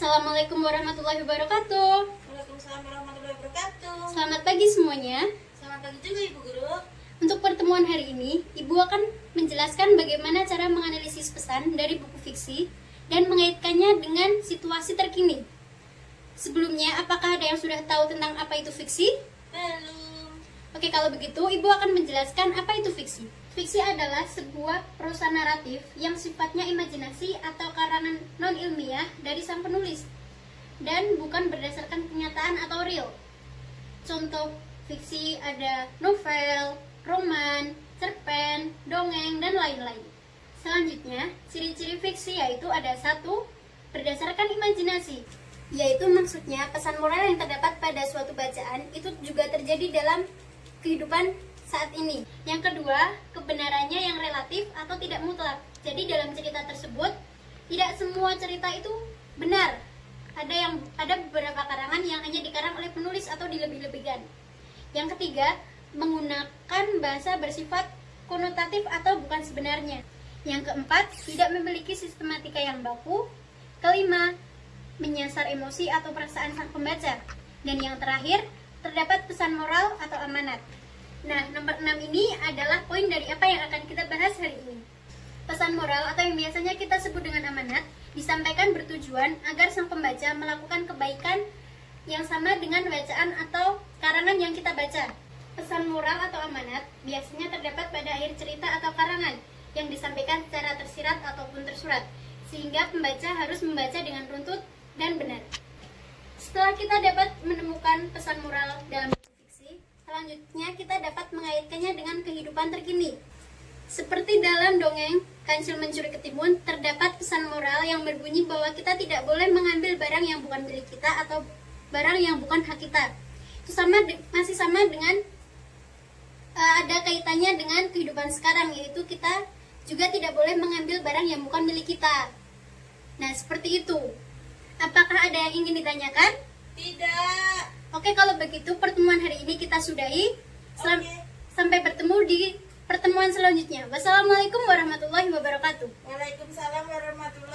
Assalamualaikum warahmatullahi wabarakatuh. Waalaikumsalam warahmatullahi wabarakatuh. Selamat pagi semuanya. Selamat pagi juga Ibu Guru. Untuk pertemuan hari ini, Ibu akan menjelaskan bagaimana cara menganalisis pesan dari buku fiksi dan mengaitkannya dengan situasi terkini. Sebelumnya, apakah ada yang sudah tahu tentang apa itu fiksi? Belum. Kalau begitu Ibu akan menjelaskan apa itu fiksi. Fiksi adalah sebuah prosa naratif yang sifatnya imajinasi atau karangan non-ilmiah dari sang penulis dan bukan berdasarkan kenyataan atau real. Contoh fiksi ada novel, roman, cerpen, dongeng, dan lain-lain. Selanjutnya, ciri-ciri fiksi yaitu ada satu, berdasarkan imajinasi, yaitu maksudnya pesan moral yang terdapat pada suatu bacaan itu juga terjadi dalam kehidupan saat ini. Yang kedua, kebenarannya yang relatif atau tidak mutlak. Jadi dalam cerita tersebut tidak semua cerita itu benar. Ada yang ada beberapa karangan yang hanya dikarang oleh penulis atau dilebih-lebihkan. Yang ketiga, menggunakan bahasa bersifat konotatif atau bukan sebenarnya. Yang keempat, tidak memiliki sistematika yang baku. Kelima, menyasar emosi atau perasaan sang pembaca. Dan yang terakhir, terdapat pesan moral atau amanat. Nah, nomor 6 ini adalah poin dari apa yang akan kita bahas hari ini. Pesan moral atau yang biasanya kita sebut dengan amanat disampaikan bertujuan agar sang pembaca melakukan kebaikan yang sama dengan bacaan atau karangan yang kita baca. Pesan moral atau amanat biasanya terdapat pada akhir cerita atau karangan yang disampaikan secara tersirat ataupun tersurat, sehingga pembaca harus membaca dengan runtut dan benar. Setelah kita dapat menemukan pesan moral dalam Selanjutnya kita dapat mengaitkannya dengan kehidupan terkini. Seperti dalam dongeng Kancil Mencuri Ketimun, terdapat pesan moral yang berbunyi bahwa kita tidak boleh mengambil barang yang bukan milik kita atau barang yang bukan hak kita. Itu sama masih sama dengan uh, ada kaitannya dengan kehidupan sekarang yaitu kita juga tidak boleh mengambil barang yang bukan milik kita. Nah, seperti itu. Apakah ada yang ingin ditanyakan? Tidak. Oke, kalau begitu pertemuan hari ini kita sudahi. Selam Oke. Sampai bertemu di pertemuan selanjutnya. Wassalamualaikum warahmatullahi wabarakatuh. Waalaikumsalam warahmatullahi